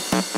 Thank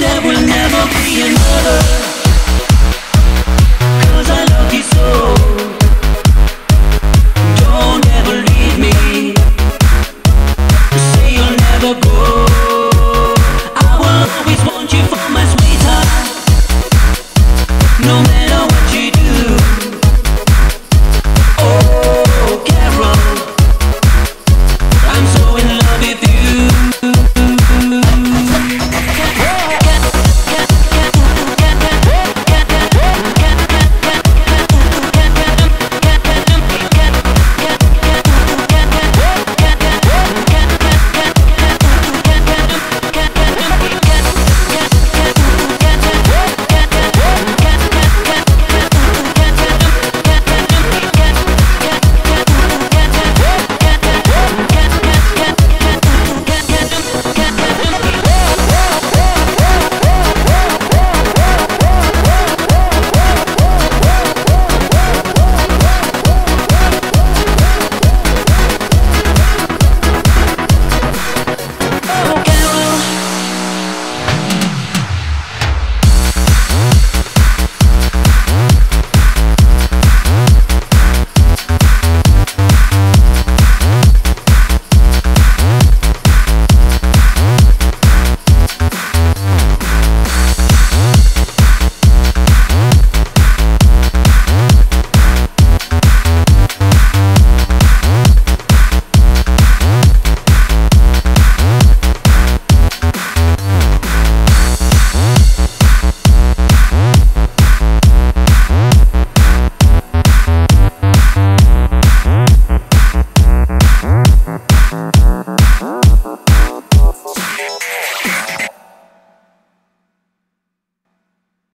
there will never be another.